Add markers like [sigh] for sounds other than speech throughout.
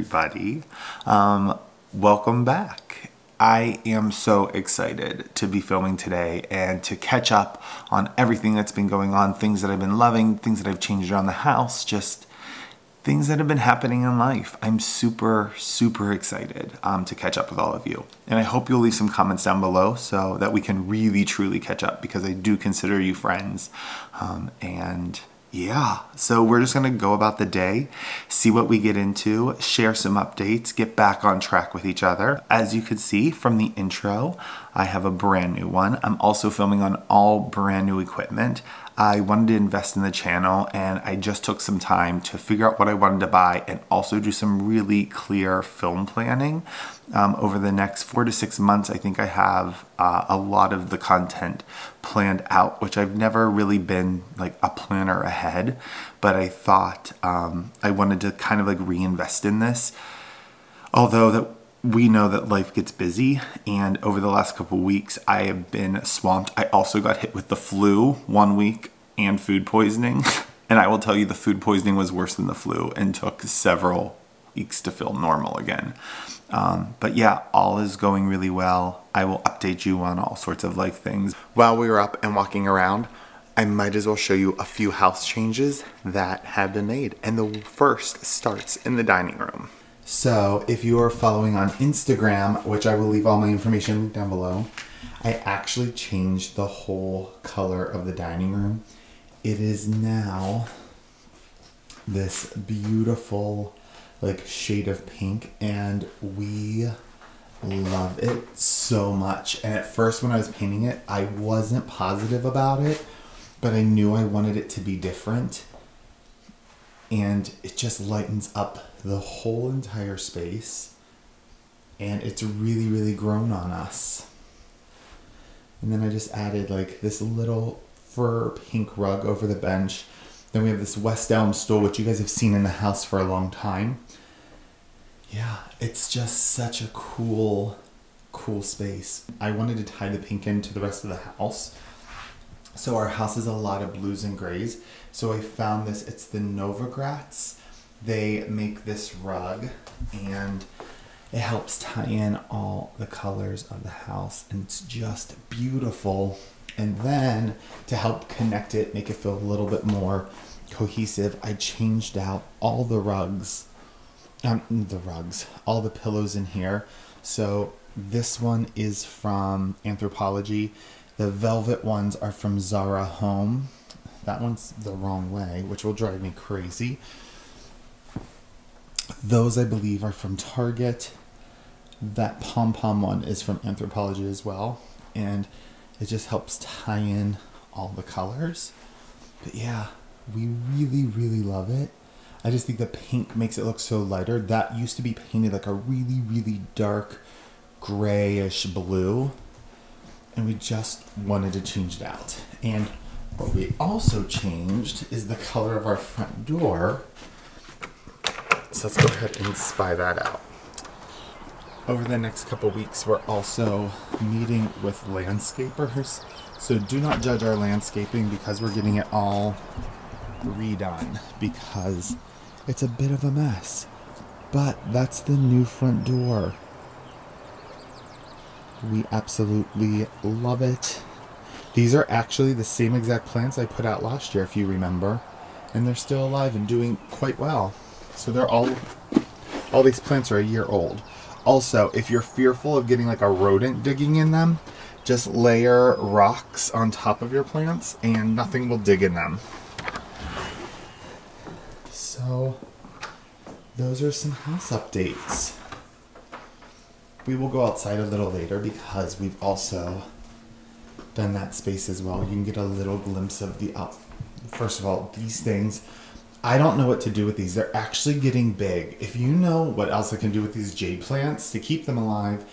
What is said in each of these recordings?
everybody. Um, welcome back. I am so excited to be filming today and to catch up on everything that's been going on, things that I've been loving, things that I've changed around the house, just things that have been happening in life. I'm super, super excited um, to catch up with all of you. And I hope you'll leave some comments down below so that we can really, truly catch up because I do consider you friends. Um, and yeah, so we're just gonna go about the day, see what we get into, share some updates, get back on track with each other. As you can see from the intro, I have a brand new one. I'm also filming on all brand new equipment. I wanted to invest in the channel and I just took some time to figure out what I wanted to buy and also do some really clear film planning. Um, over the next four to six months, I think I have uh, a lot of the content planned out, which I've never really been like a planner ahead, but I thought um, I wanted to kind of like reinvest in this. Although that we know that life gets busy and over the last couple weeks I have been swamped. I also got hit with the flu one week and food poisoning. [laughs] and I will tell you the food poisoning was worse than the flu and took several weeks to feel normal again. Um, but yeah, all is going really well. I will update you on all sorts of life things. While we were up and walking around, I might as well show you a few house changes that have been made. And the first starts in the dining room. So if you are following on Instagram, which I will leave all my information down below, I actually changed the whole color of the dining room. It is now this beautiful like shade of pink and we love it so much. And at first when I was painting it, I wasn't positive about it, but I knew I wanted it to be different. And it just lightens up the whole entire space and it's really really grown on us. And then I just added like this little fur pink rug over the bench. Then we have this West Elm stool which you guys have seen in the house for a long time. Yeah it's just such a cool cool space. I wanted to tie the pink into the rest of the house. So our house is a lot of blues and grays. So I found this it's the Novogratz they make this rug and it helps tie in all the colors of the house and it's just beautiful. And then to help connect it make it feel a little bit more cohesive i changed out all the rugs um, the rugs all the pillows in here. So this one is from Anthropologie the velvet ones are from zara home. That one's the wrong way which will drive me crazy those I believe are from Target. That pom pom one is from Anthropologie as well. And it just helps tie in all the colors. But yeah, we really, really love it. I just think the pink makes it look so lighter. That used to be painted like a really, really dark grayish blue. And we just wanted to change it out. And what we also changed is the color of our front door so let's go ahead and spy that out. Over the next couple weeks, we're also meeting with landscapers. So do not judge our landscaping because we're getting it all redone because it's a bit of a mess. But that's the new front door. We absolutely love it. These are actually the same exact plants I put out last year, if you remember. And they're still alive and doing quite well. So they're all, all these plants are a year old. Also, if you're fearful of getting like a rodent digging in them, just layer rocks on top of your plants and nothing will dig in them. So, those are some house updates. We will go outside a little later because we've also done that space as well. You can get a little glimpse of the out. First of all, these things I don't know what to do with these. They're actually getting big. If you know what else I can do with these jade plants to keep them alive,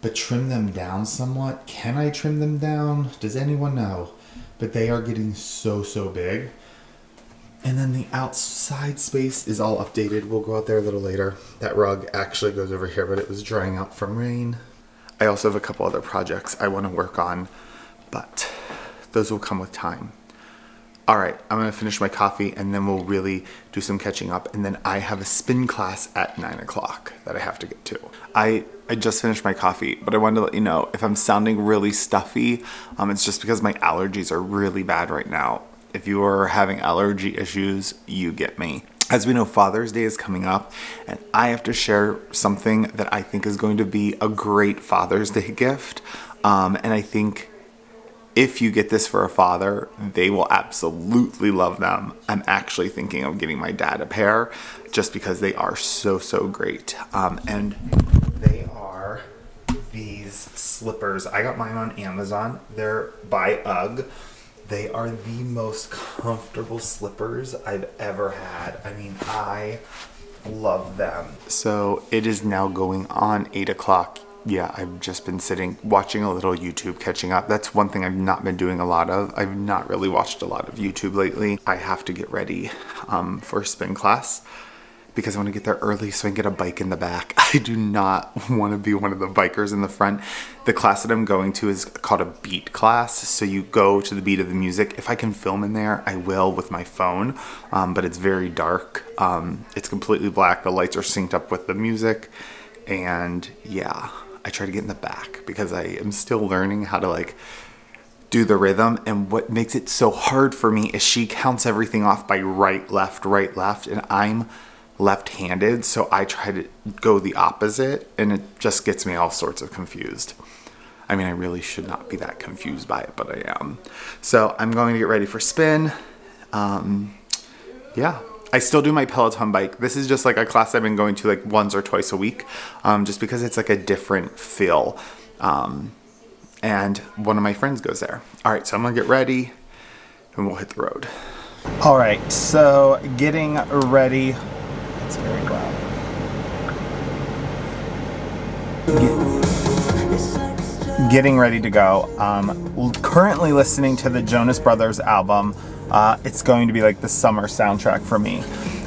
but trim them down somewhat, can I trim them down? Does anyone know? But they are getting so, so big. And then the outside space is all updated. We'll go out there a little later. That rug actually goes over here, but it was drying out from rain. I also have a couple other projects I want to work on, but those will come with time. All right, I'm gonna finish my coffee and then we'll really do some catching up. And then I have a spin class at nine o'clock that I have to get to. I, I just finished my coffee, but I wanted to let you know if I'm sounding really stuffy, um, it's just because my allergies are really bad right now. If you are having allergy issues, you get me. As we know, Father's Day is coming up, and I have to share something that I think is going to be a great Father's Day gift. Um, and I think if you get this for a father, they will absolutely love them. I'm actually thinking of getting my dad a pair just because they are so, so great. Um, and they are these slippers. I got mine on Amazon. They're by UGG. They are the most comfortable slippers I've ever had. I mean, I love them. So it is now going on 8 o'clock yeah, I've just been sitting watching a little YouTube catching up. That's one thing I've not been doing a lot of. I've not really watched a lot of YouTube lately. I have to get ready um, for spin class because I want to get there early so I can get a bike in the back. [laughs] I do not want to be one of the bikers in the front. The class that I'm going to is called a beat class. So you go to the beat of the music. If I can film in there, I will with my phone, um, but it's very dark. Um, it's completely black. The lights are synced up with the music. And yeah, I try to get in the back because I am still learning how to like do the rhythm and what makes it so hard for me is she counts everything off by right left right left and I'm left-handed so I try to go the opposite and it just gets me all sorts of confused. I mean I really should not be that confused by it but I am. So I'm going to get ready for spin. Um, yeah, I still do my Peloton bike. This is just like a class I've been going to like once or twice a week, um, just because it's like a different feel. Um, and one of my friends goes there. All right, so I'm gonna get ready and we'll hit the road. All right, so getting ready. It's very loud. Get, getting ready to go. Um, currently listening to the Jonas Brothers album uh, it's going to be like the summer soundtrack for me.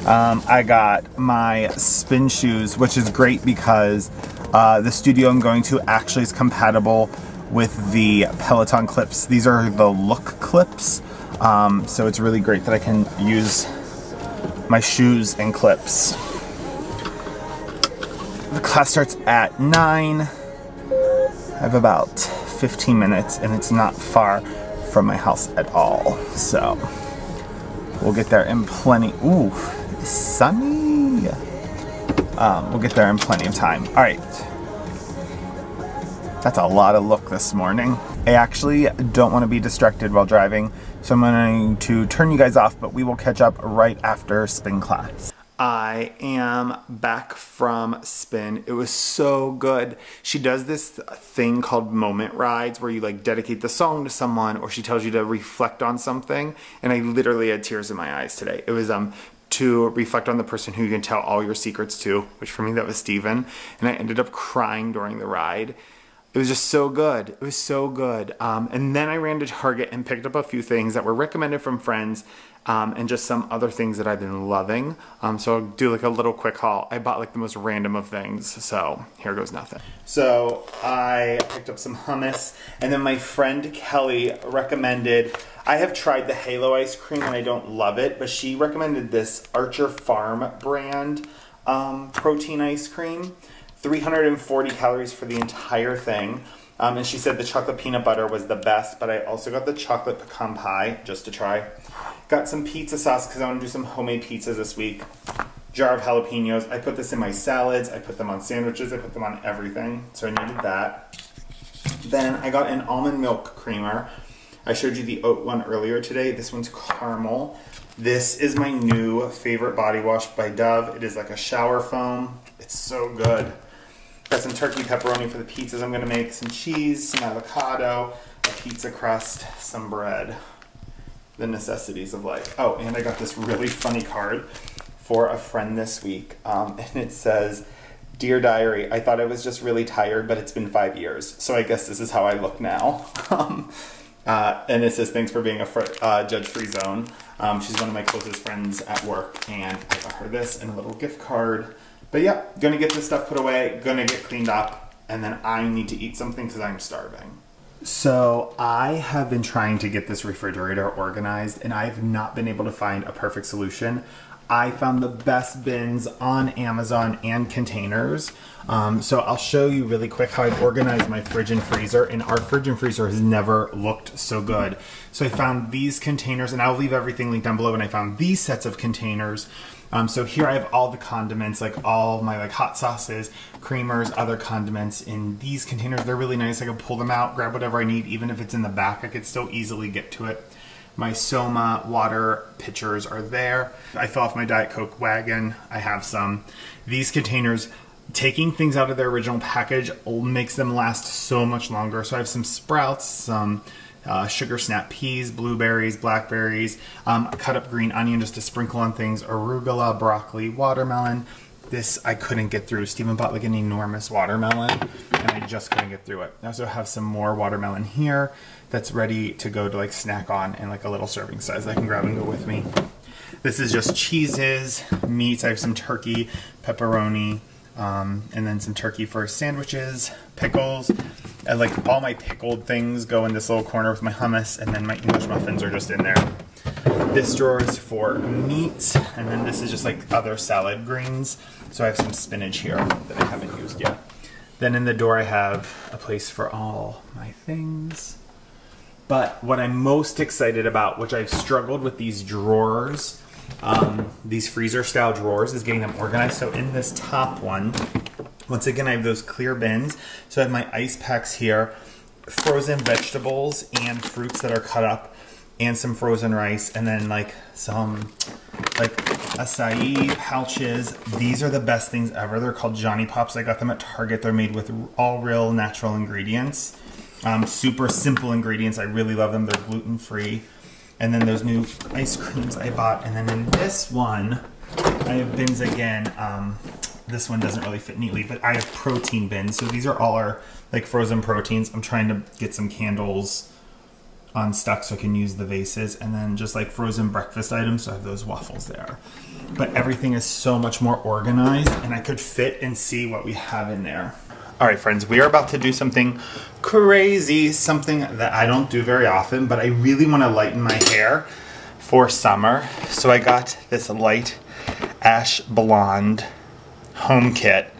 Um, I got my spin shoes, which is great because uh, the studio I'm going to actually is compatible with the Peloton clips. These are the look clips, um, so it's really great that I can use my shoes and clips. The class starts at 9. I have about 15 minutes and it's not far from my house at all. So we'll get there in plenty. Ooh, sunny. Um, we'll get there in plenty of time. All right. That's a lot of look this morning. I actually don't want to be distracted while driving, so I'm going to turn you guys off, but we will catch up right after spin class. I am back from spin. It was so good. She does this thing called moment rides where you like dedicate the song to someone or she tells you to reflect on something. And I literally had tears in my eyes today. It was um to reflect on the person who you can tell all your secrets to, which for me that was Steven. And I ended up crying during the ride. It was just so good. It was so good. Um, and then I ran to Target and picked up a few things that were recommended from friends um, and just some other things that I've been loving. Um, so I'll do like a little quick haul. I bought like the most random of things, so here goes nothing. So I picked up some hummus, and then my friend Kelly recommended, I have tried the Halo ice cream and I don't love it, but she recommended this Archer Farm brand um, protein ice cream. 340 calories for the entire thing. Um, and she said the chocolate peanut butter was the best, but I also got the chocolate pecan pie just to try. Got some pizza sauce because I want to do some homemade pizzas this week. Jar of jalapenos. I put this in my salads. I put them on sandwiches. I put them on everything. So I needed that. Then I got an almond milk creamer. I showed you the oat one earlier today. This one's caramel. This is my new favorite body wash by Dove. It is like a shower foam. It's so good. Got some turkey pepperoni for the pizzas I'm gonna make, some cheese, some avocado, a pizza crust, some bread the necessities of life. Oh, and I got this really funny card for a friend this week, um, [laughs] and it says, Dear Diary, I thought I was just really tired, but it's been five years, so I guess this is how I look now. [laughs] Um, uh, and it says, Thanks for being a uh, judge free zone. Um, she's one of my closest friends at work, and I got her this and a little gift card. But yeah, gonna get this stuff put away, gonna get cleaned up, and then I need to eat something because I'm starving. So I have been trying to get this refrigerator organized and I've not been able to find a perfect solution. I found the best bins on Amazon and containers. Um, so I'll show you really quick how I've organized my fridge and freezer and our fridge and freezer has never looked so good. So I found these containers and I'll leave everything linked down below and I found these sets of containers. Um, so here I have all the condiments, like all my like hot sauces, creamers, other condiments in these containers. They're really nice. I can pull them out, grab whatever I need, even if it's in the back, I could still easily get to it. My Soma water pitchers are there. I fell off my Diet Coke wagon. I have some. These containers, taking things out of their original package makes them last so much longer. So I have some sprouts, some uh, sugar snap peas, blueberries, blackberries, um, cut up green onion just to sprinkle on things, arugula, broccoli, watermelon. This I couldn't get through. Stephen bought like an enormous watermelon and I just couldn't get through it. I also have some more watermelon here that's ready to go to like snack on in like a little serving size I can grab and go with me. This is just cheeses, meats. I have some turkey, pepperoni, um, and then some turkey for sandwiches, pickles, and like all my pickled things go in this little corner with my hummus, and then my English muffins are just in there. This drawer is for meat, and then this is just like other salad greens. So I have some spinach here that I haven't used yet. Then in the door I have a place for all my things. But what I'm most excited about, which I've struggled with these drawers, um, these freezer style drawers, is getting them organized. So in this top one, once again, I have those clear bins. So I have my ice packs here, frozen vegetables and fruits that are cut up, and some frozen rice, and then like some like acai pouches. These are the best things ever. They're called JonnyPops. I got them at Target. They're made with all real natural ingredients. Um, super simple ingredients. I really love them. They're gluten free. And then those new ice creams I bought. And then in this one, I have bins again. Um, this one doesn't really fit neatly, but I have protein bins. So these are all our like frozen proteins. I'm trying to get some candles on stuck so I can use the vases. And then just like frozen breakfast items. So I have those waffles there. But everything is so much more organized and I could fit and see what we have in there. All right, friends, we are about to do something crazy, something that I don't do very often, but I really want to lighten my hair for summer. So I got this light ash blonde home kit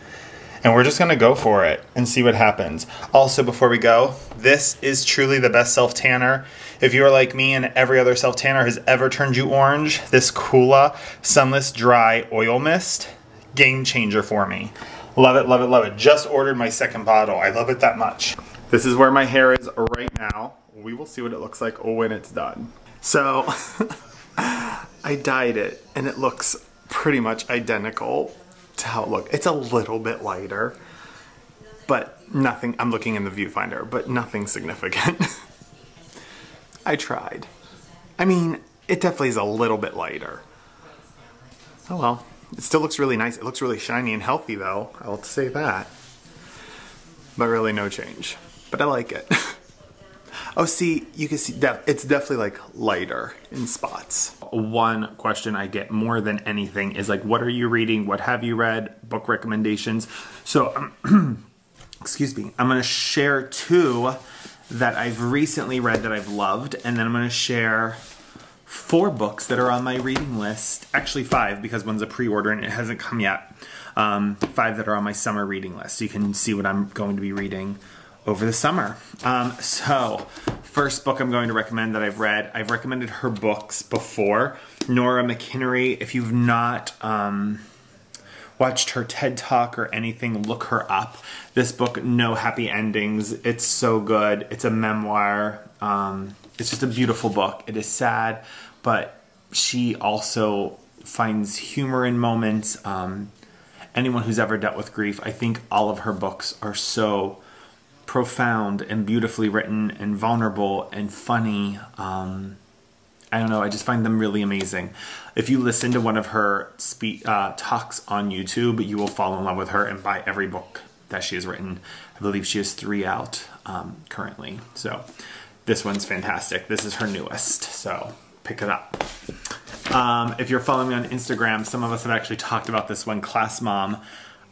and we're just gonna go for it and see what happens. Also, before we go, this is truly the best self tanner. If you are like me and every other self tanner has ever turned you orange, this Coola Sunless Dry Oil Mist, game changer for me. Love it, love it, love it. Just ordered my second bottle. I love it that much. This is where my hair is right now. We will see what it looks like when it's done. So, [laughs] I dyed it and it looks pretty much identical how it looked. It's a little bit lighter, but nothing, I'm looking in the viewfinder, but nothing significant. [laughs] I tried. I mean, it definitely is a little bit lighter. Oh well. It still looks really nice. It looks really shiny and healthy though, I'll say that. But really no change. But I like it. [laughs] oh, see, you can see def it's definitely like lighter in spots. One question I get more than anything is like, what are you reading? What have you read? Book recommendations. So, um, [clears throat] excuse me, I'm gonna share two that I've recently read that I've loved, and then I'm gonna share four books that are on my reading list. Actually, five because one's a pre-order and it hasn't come yet. Um, five that are on my summer reading list, so you can see what I'm going to be reading over the summer. Um, so, first book I'm going to recommend that I've read. I've recommended her books before. Nora McInerny. If you've not um, watched her TED Talk or anything, look her up. This book, No Happy Endings. It's so good. It's a memoir. Um, it's just a beautiful book. It is sad, but she also finds humor in moments. Um, anyone who's ever dealt with grief, I think all of her books are so profound and beautifully written and vulnerable and funny. Um, I don't know. I just find them really amazing. If you listen to one of her uh, talks on YouTube, you will fall in love with her and buy every book that she has written. I believe she has three out um, currently. So this one's fantastic. This is her newest, so pick it up. Um, if you're following me on Instagram, some of us have actually talked about this one, Class Mom.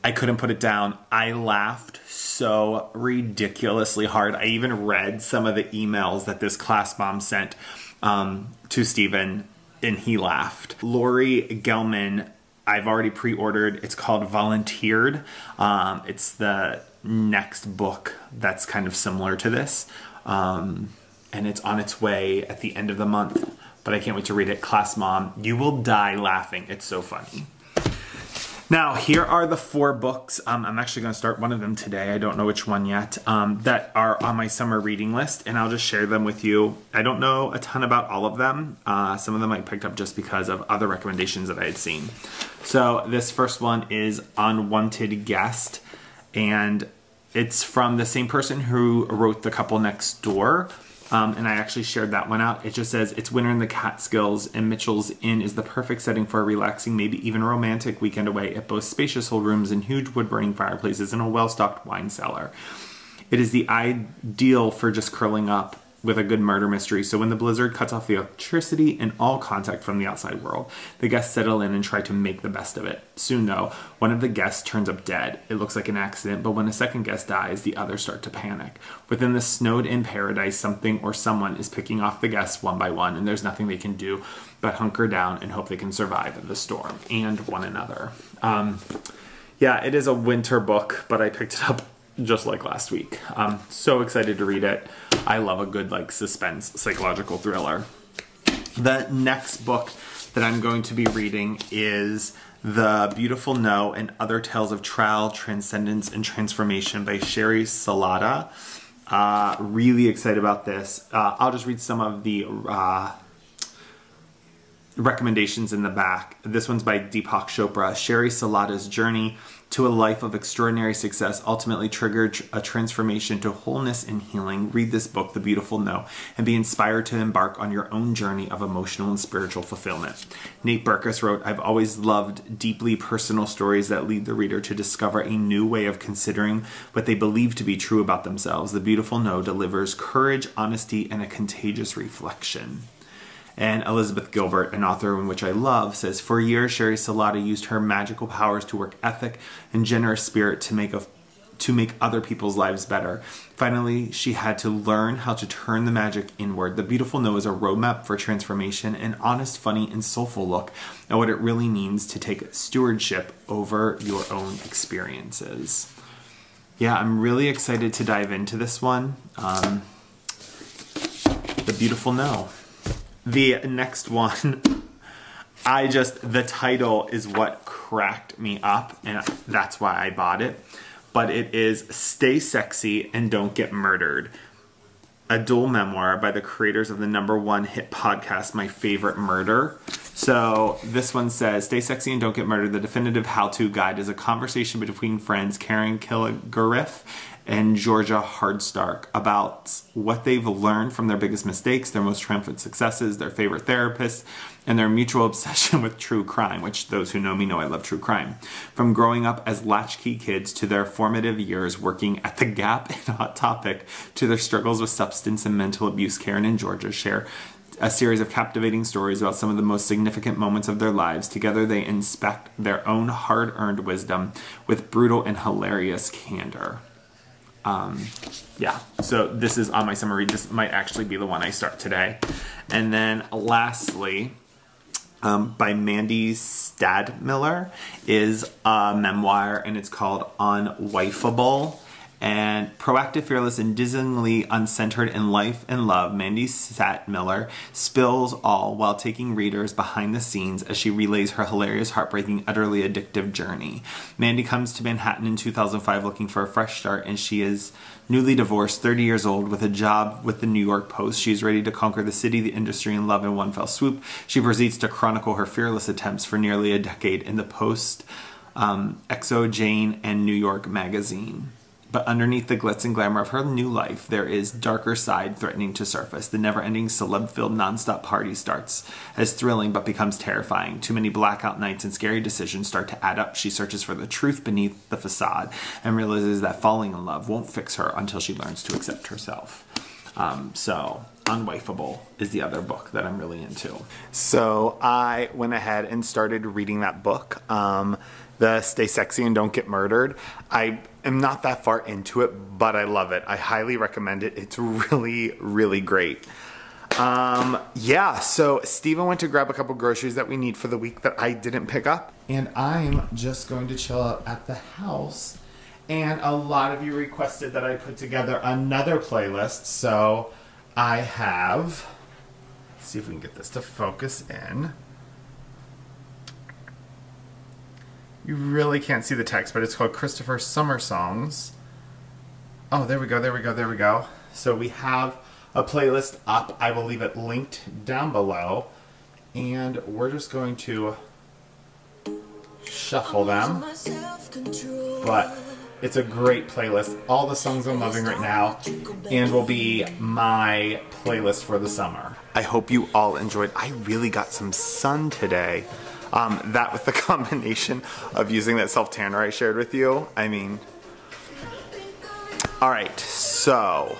I couldn't put it down. I laughed so ridiculously hard. I even read some of the emails that this class mom sent um, to Stephen, and he laughed. Laurie Gelman, I've already pre ordered. It's called Volunteered. Um, it's the next book that's kind of similar to this. Um, and it's on its way at the end of the month. But I can't wait to read it. Class Mom, you will die laughing. It's so funny. Now, here are the four books. Um, I'm actually going to start one of them today. I don't know which one yet. Um, that are on my summer reading list, and I'll just share them with you. I don't know a ton about all of them. Uh, some of them I picked up just because of other recommendations that I had seen. So, this first one is Unwanted Guest, and it's from the same person who wrote The Couple Next Door. Um, and I actually shared that one out. It just says it's winter in the Catskills, and Mitchell's Inn is the perfect setting for a relaxing, maybe even romantic weekend away. It boasts spacious old rooms and huge wood burning fireplaces and a well stocked wine cellar. It is the ideal for just curling up with a good murder mystery. So when the blizzard cuts off the electricity and all contact from the outside world, the guests settle in and try to make the best of it. Soon though, one of the guests turns up dead. It looks like an accident, but when a second guest dies, the others start to panic. Within the snowed in paradise, something or someone is picking off the guests one by one, and there's nothing they can do but hunker down and hope they can survive the storm and one another. Um, yeah, it is a winter book, but I picked it up just like last week. I'm so excited to read it. I love a good like suspense psychological thriller. The next book that I'm going to be reading is The Beautiful No and Other Tales of Trial, Transcendence, and Transformation by Sheri Salata. Uh, really excited about this. Uh, I'll just read some of the uh, recommendations in the back. This one's by Deepak Chopra. Sheri Salata's journey to a life of extraordinary success ultimately triggered a transformation to wholeness and healing. Read this book, The Beautiful No, and be inspired to embark on your own journey of emotional and spiritual fulfillment. Nate Berkus wrote, I've always loved deeply personal stories that lead the reader to discover a new way of considering what they believe to be true about themselves. The Beautiful No delivers courage, honesty, and a contagious reflection. And Elizabeth Gilbert, an author in which I love, says For years, Sheri Salata used her magical powers to work ethic and generous spirit to make a to make other people's lives better. Finally, she had to learn how to turn the magic inward. The Beautiful No is a roadmap for transformation, an honest, funny, and soulful look at what it really means to take stewardship over your own experiences. Yeah, I'm really excited to dive into this one. Um, the Beautiful No. The next one, I just, the title is what cracked me up, and that's why I bought it. But it is Stay Sexy and Don't Get Murdered, a dual memoir by the creators of the number one hit podcast, My Favorite Murder. So this one says, Stay Sexy and Don't Get Murdered, the definitive how-to guide is a conversation between friends Karen Kilgariff and Georgia Hardstark about what they've learned from their biggest mistakes, their most triumphant successes, their favorite therapists, and their mutual [laughs] obsession with true crime, which those who know me know I love true crime. From growing up as latchkey kids to their formative years working at The Gap [laughs] and Hot Topic to their struggles with substance and mental abuse, Karen and Georgia share a series of captivating stories about some of the most significant moments of their lives. Together, they inspect their own hard earned wisdom with brutal and hilarious candor. Um, yeah, so this is on my summer read. This might actually be the one I start today. And then lastly, um, by Mandy Stadtmiller is a memoir and it's called Unwifeable and proactive, fearless, and dizzyingly uncentered in life and love, Mandy Stadtmiller spills all while taking readers behind the scenes as she relays her hilarious, heartbreaking, utterly addictive journey. Mandy comes to Manhattan in 2005 looking for a fresh start, and she is newly divorced, 30 years old, with a job with the New York Post. She is ready to conquer the city, the industry, and love in one fell swoop. She proceeds to chronicle her fearless attempts for nearly a decade in the Post, um, XO Jane, and New York Magazine. But underneath the glitz and glamour of her new life, there is darker side threatening to surface. The never-ending celeb-filled nonstop party starts as thrilling but becomes terrifying. Too many blackout nights and scary decisions start to add up. She searches for the truth beneath the facade and realizes that falling in love won't fix her until she learns to accept herself. Um, so Unwifeable is the other book that I'm really into. So I went ahead and started reading that book. Um, the Stay Sexy and Don't Get Murdered. I am not that far into it, but I love it. I highly recommend it. It's really, really great. Um, yeah, so Steven went to grab a couple groceries that we need for the week that I didn't pick up. And I'm just going to chill out at the house. And a lot of you requested that I put together another playlist. So I have, Let's see if we can get this to focus in. You really can't see the text, but it's called Christopher Summer Songs. Oh, there we go, there we go, there we go. So we have a playlist up. I will leave it linked down below. And we're just going to shuffle them. But it's a great playlist. All the songs I'm loving right now and will be my playlist for the summer. I hope you all enjoyed. I really got some sun today. Um, that with the [laughs] combination of using that self tanner I shared with you, I mean. Alright, so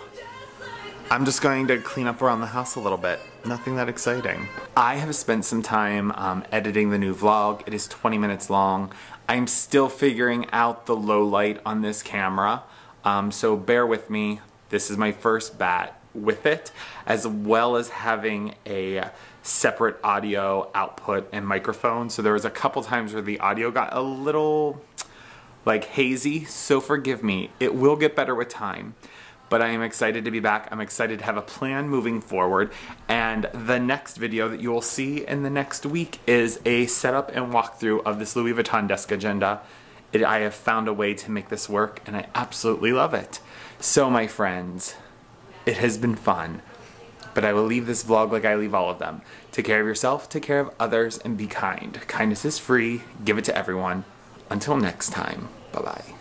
I'm just going to clean up around the house a little bit. Nothing that exciting. I have spent some time um, editing the new vlog. It is 20 minutes long. I'm still figuring out the low light on this camera, um, so bear with me. This is my first bat with it, as well as having a separate audio output and microphone. So there was a couple times where the audio got a little like hazy, so forgive me. It will get better with time. But I am excited to be back. I'm excited to have a plan moving forward. And the next video that you will see in the next week is a setup and walkthrough of this Louis Vuitton desk agenda. It, I have found a way to make this work and I absolutely love it. So my friends, it has been fun. But I will leave this vlog like I leave all of them. Take care of yourself, take care of others, and be kind. Kindness is free. Give it to everyone. Until next time, bye-bye.